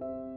you